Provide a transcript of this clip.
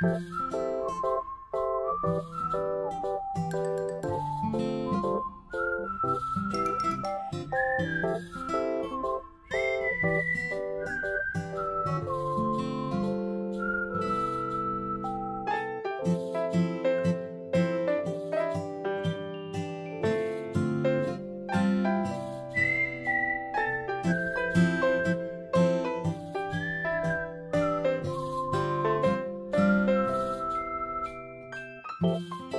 Thank you. う